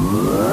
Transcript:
Whoa.